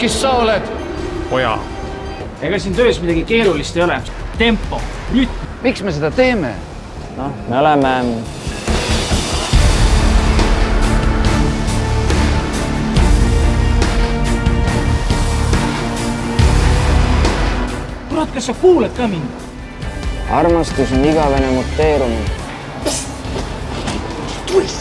pekkis sa oled, poja? ega siin töös midagi keerulist ei ole. tempo, rütm. miks me seda teeme? noh, me oleme kurat, kas sa kuulad ka mind? armastus on igavene muteerumine. tule siia.